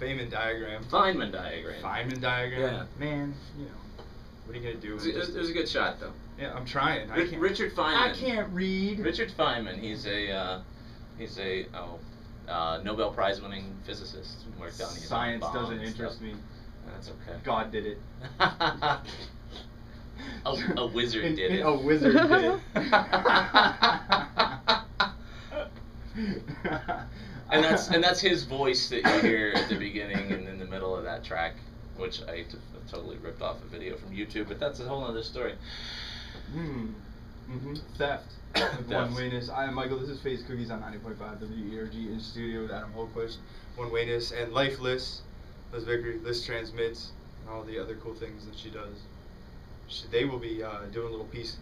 Feynman diagram. Feynman diagram. Feynman diagram. Yeah. Man, you know, what are you gonna do? It was, it was- a good shot, though. yeah, I'm trying. I can't. Richard Feynman. I can't read. Richard Feynman. He's a uh, he's a oh, uh, Nobel Prize winning physicist. Worked on Science doesn't interest me. That's okay. God did it. a, a wizard In- did in- it. A wizard did it. and that's and that's his voice that you hear at the beginning and in the middle of that track, which I t- totally ripped off a video from YouTube. But that's a whole other story. Hmm. hmm Theft. Theft. onewayness. I am Michael. This is Fazed Cookies on 90.5 WERG in studio with Adam Holquist, onewayness, and Lifeless. Liss Vickery, Liss Transmits, and all the other cool things that she does. She, they will be uh, doing a little piece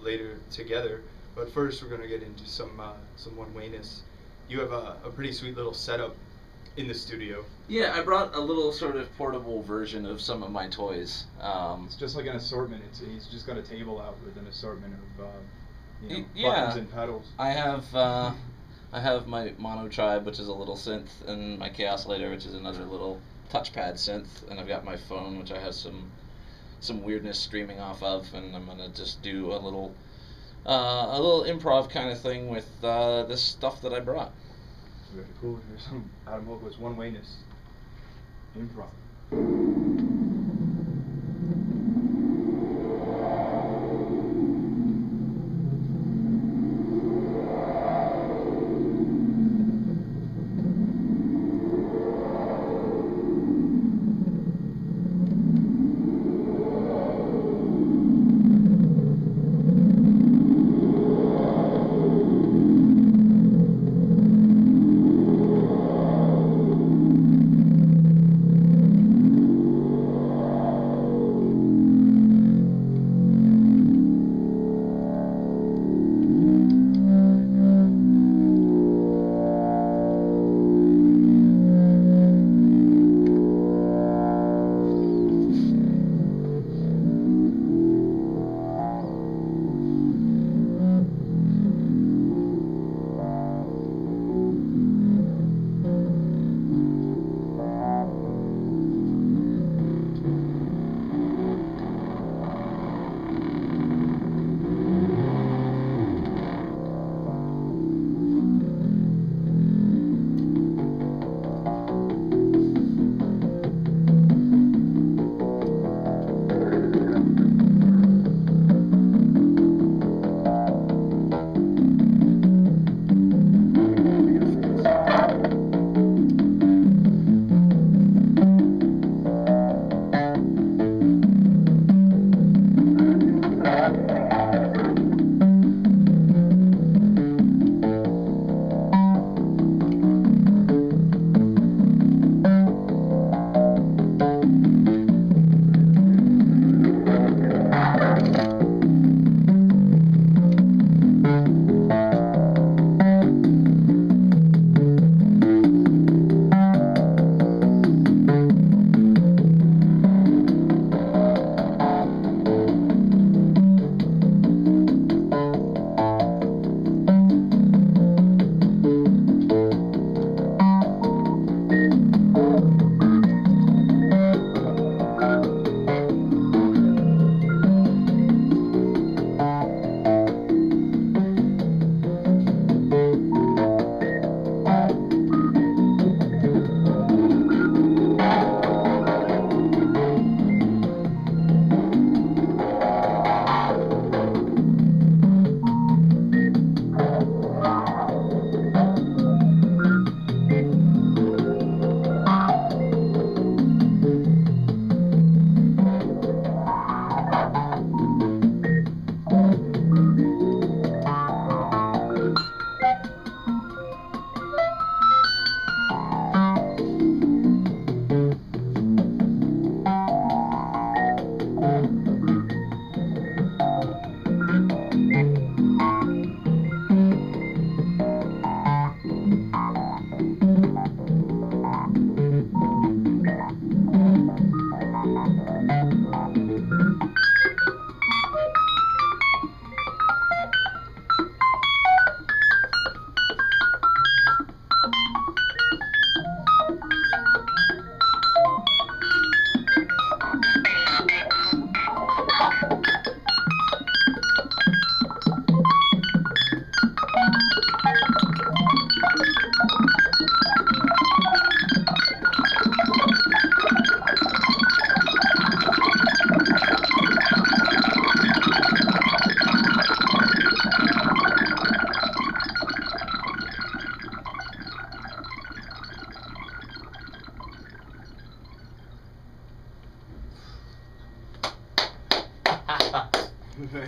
later together. But first, we're gonna get into some uh, some onewayness. You have a, a pretty sweet little setup in the studio. Yeah, I brought a little sort of portable version of some of my toys. Um, It's just like an assortment. It's he's just got a table out with an assortment of uh, you know, Y- yeah. buttons and pedals. I have uh, I have my Monotribe, which is a little synth, and my Kaossilator, which is another little touchpad synth, and I've got my phone, which I have some some weirdness streaming off of, and I'm gonna just do a little uh, a little improv kind of thing with uh, this stuff that I brought. Very cool. Here's some Adam Holquist onewayness improv.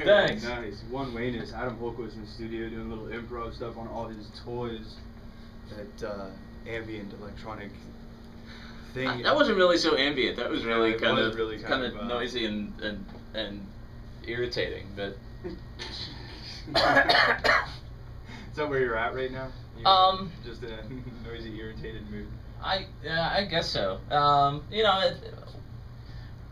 Thanks. nice. onewayness, Adam Holquist in the studio doing little improv stuff on all his toys. That uh, ambient electronic thing. Uh, that wasn't really so ambient. That was really it kind was of really kind, of, of, uh, noisy and, and and irritating. But Is that where you're at right now? You're Um, just in a noisy, irritated mood. I yeah, I guess so. Um, you know, it,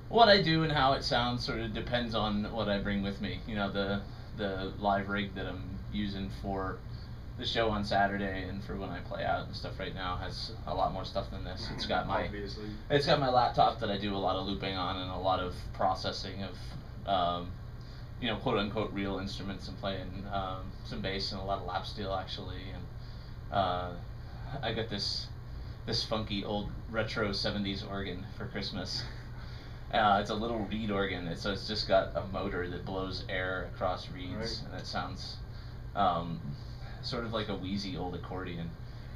what I do and how it sounds sort of depends on what I bring with me. You know, the the live rig that I'm using for the show on Saturday and for when I play out and stuff right now has a lot more stuff than this. It's got my Obviously. it's got my laptop that I do a lot of looping on and a lot of processing of, um, you know, quote unquote real instruments and playing um, some bass and a lot of lap steel actually. And uh, I got this this funky old retro '70s organ for Christmas. Uh, it's a little reed organ. It's, so it's just got a motor that blows air across reeds, Right. and it sounds um, sort of like a wheezy old accordion.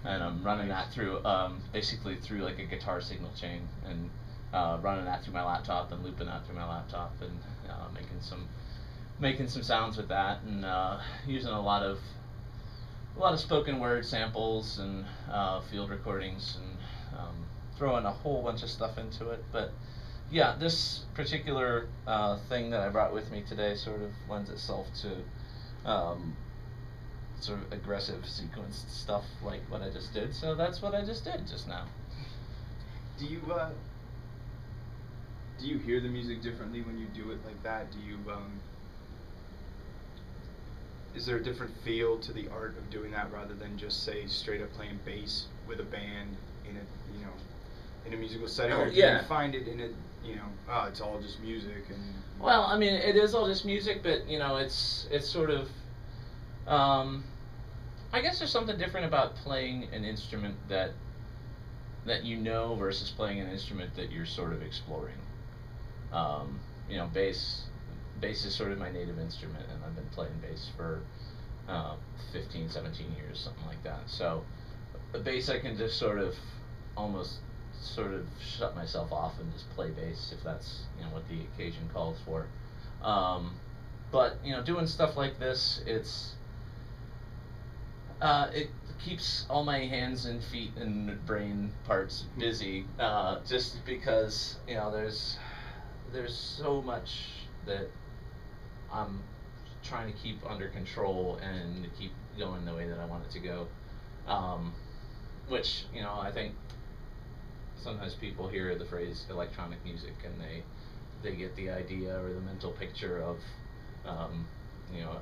And I'm running that through um, basically through like a guitar signal chain, and uh, running that through my laptop and looping that through my laptop, and uh, making some making some sounds with that, and uh, using a lot of a lot of spoken word samples and uh, field recordings and um, throwing a whole bunch of stuff into it. But yeah, this particular uh, thing that I brought with me today sort of lends itself to um, sort of aggressive sequenced stuff like what I just did. So that's what I just did just now. Do you uh, do you hear the music differently when you do it like that? Do you um, is there a different feel to the art of doing that rather than just say straight up playing bass with a band in a you know in a musical setting? Oh, or do yeah. you find it in a you know oh it's all just music and Well, I mean, it is all just music, but you know, it's it's sort of. Um, I guess there's something different about playing an instrument that that you know versus playing an instrument that you're sort of exploring. Um, you know, bass bass is sort of my native instrument, and I've been playing bass for uh, 15, 17 years, something like that. So, the bass I can just sort of almost sort of shut myself off and just play bass if that's you know what the occasion calls for. Um, but you know, doing stuff like this, it's uh, it keeps all my hands and feet and brain parts busy. Uh, just because you know there's there's so much that I'm trying to keep under control and keep going the way that I want it to go. Um, which you know I think sometimes people hear the phrase electronic music and they they get the idea or the mental picture of um, you know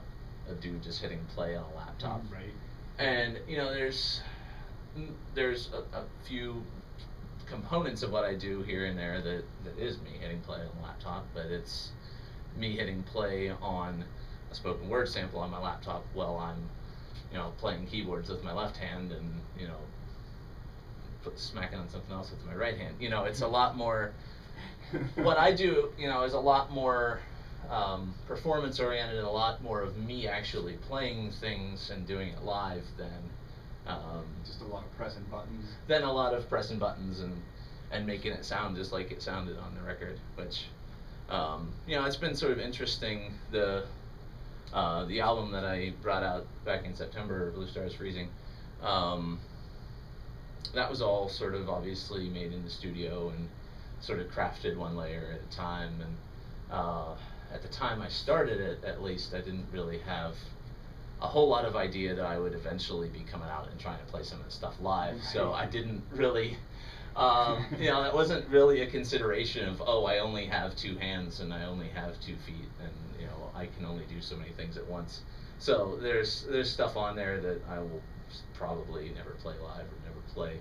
a dude just hitting play on a laptop. Right. And you know there's there's a, a few components of what I do here and there that, that is me hitting play on a laptop, but it's me hitting play on a spoken word sample on my laptop while I'm you know playing keyboards with my left hand and you know put smacking on something else with my right hand. You know, it's a lot more what I do, you know, is a lot more um, performance oriented and a lot more of me actually playing things and doing it live than um, just a lot of pressing buttons than a lot of pressing buttons and and making it sound just like it sounded on the record. Which um, you know, it's been sort of interesting. The uh, the album that I brought out back in September, Blue Stars Freezing. Um, that was all sort of obviously made in the studio and sort of crafted one layer at a time. And uh, at the time I started it, at least, I didn't really have a whole lot of idea that I would eventually be coming out and trying to play some of the stuff live. So I didn't really, um, you know, that wasn't really a consideration of oh, I only have two hands and I only have two feet and you know I can only do so many things at once. So there's there's stuff on there that I will probably never play live or never play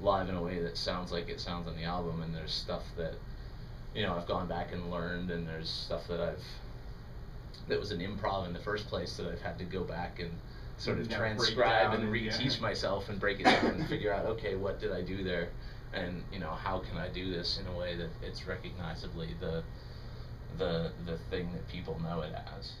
live in a way that sounds like it sounds on the album. And there's stuff that you know I've gone back and learned, and there's stuff that I've that was an improv in the first place that I've had to go back and sort of Yeah, transcribe and and- yeah. reteach myself and break it down and figure out okay what did I do there and you know how can I do this in a way that it's recognizably the the the thing that people know it as.